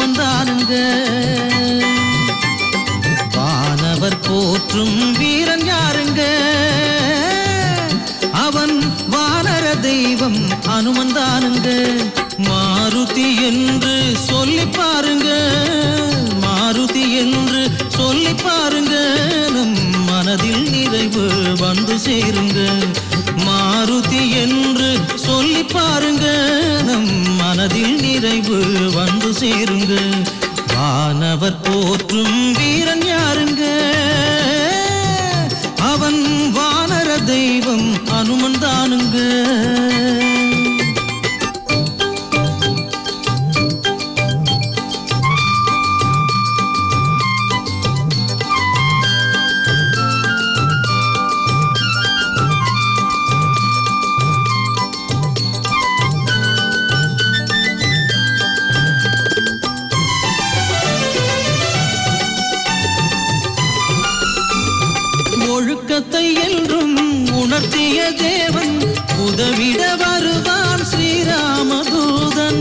தானுங்க வானவர் போற்றும் வீரன் யாருங்க? அவன் வானர தெய்வம் அனுமந்தானுங்க மாருதி என்று சொல்லி பாருங்க. மாருதி என்று சொல்லி பாருங்க. நம் மனதில் நிறைவு வந்து சேருங்க. மாருதி சேருங்க வானவர் போற்றும் வீரன் யாருங்க? அவன் வானர தெய்வம் அனுமன் தானுங்க. உதவிய தேவன் உதவிட வருதான் ஸ்ரீராமதூதன்.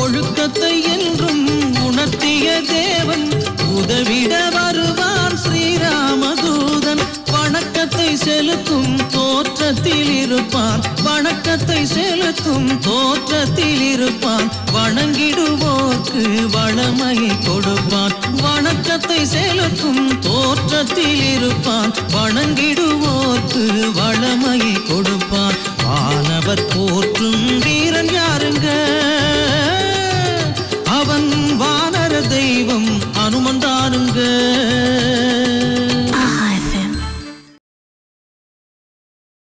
ஒழுக்கத்தை என்றும் உணர்த்திய தேவன் உதவிட வருவான் ஸ்ரீராமதூதன். வணக்கத்தை செலுத்தும் தோற்றத்தில் இருப்பான் வணக்கத்தை செலுத்தும் தோற்றத்தில் இருப்பான். வணங்கிடுவோர்க்கு வளமையை கொடுப்பான். வணக்கத்தை செலுத்தும் தோற்றத்தில் கொடுப்பான். வணங்கிடுவோர்க்கு வளமையை கொடுப்பான். வானவர் போர்